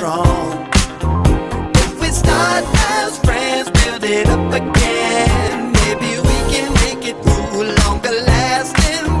strong. If we start as friends, build it up again. Maybe we can make it through longer lasting.